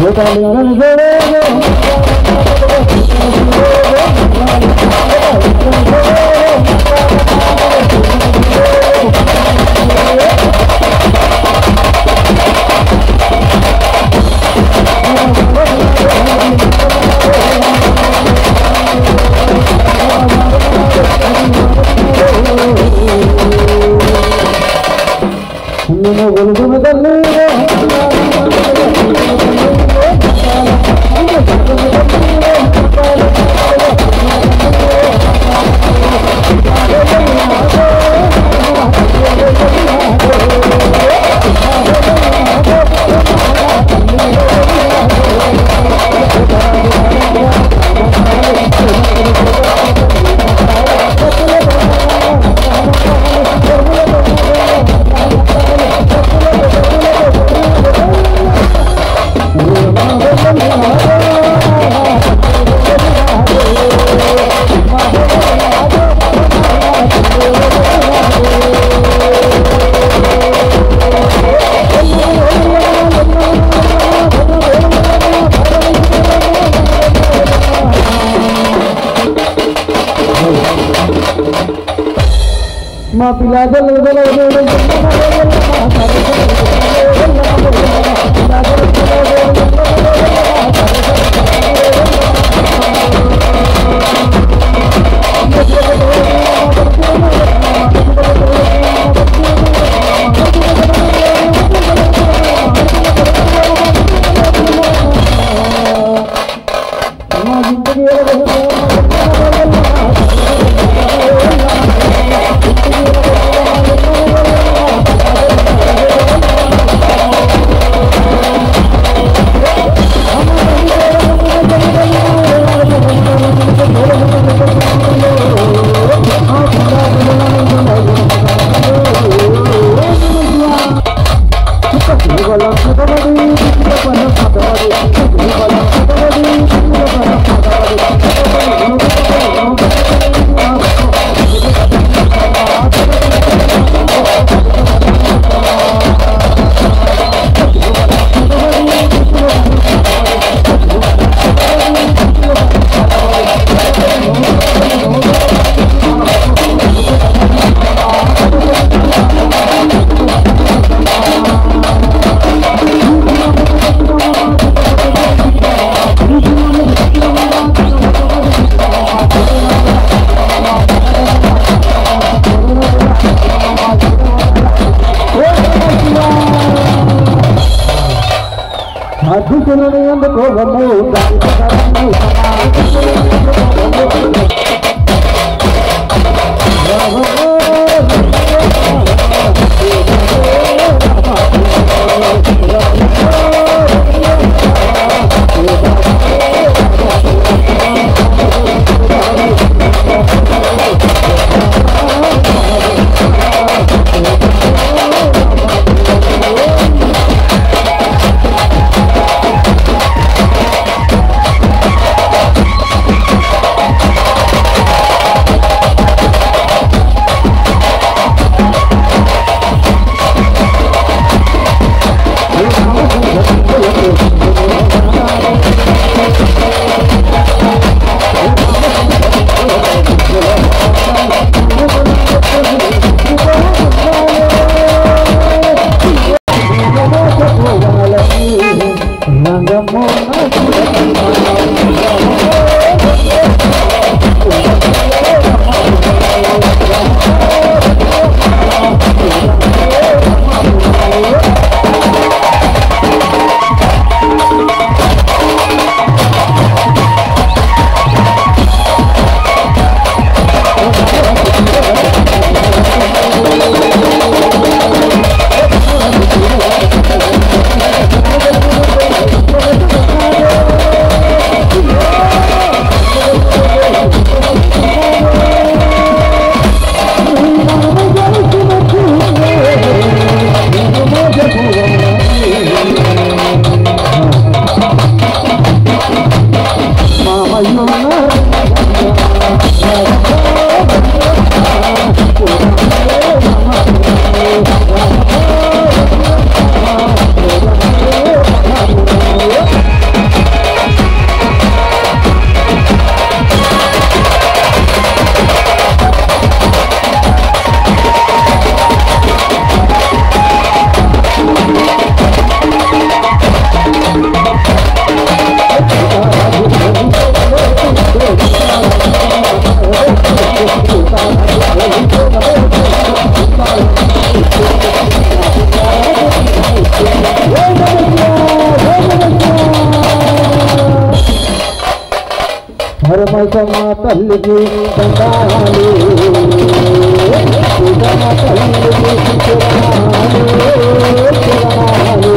جو کني رن మా పిల్లలు Thank you. You're gonna love Thank you. amor. సుధమ తల్లికి సంతానాలు సుధమ తల్లికి తల్లికి సంతానాలు